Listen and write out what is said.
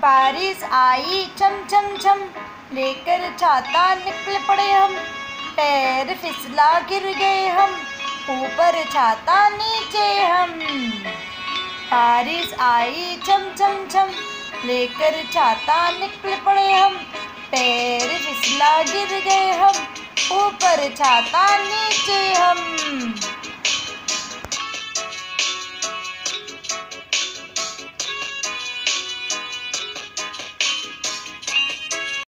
बारिश आई, चम चम चम। लेकर छाता निकल पड़े हम। पैर फिसला गिर गए हम। ऊपर छाता नीचे हम। बारिश आई, चम चम चम। लेकर छाता निकल पड़े हम। पैर फिसला गिर गए हम। ऊपर छाता नीचे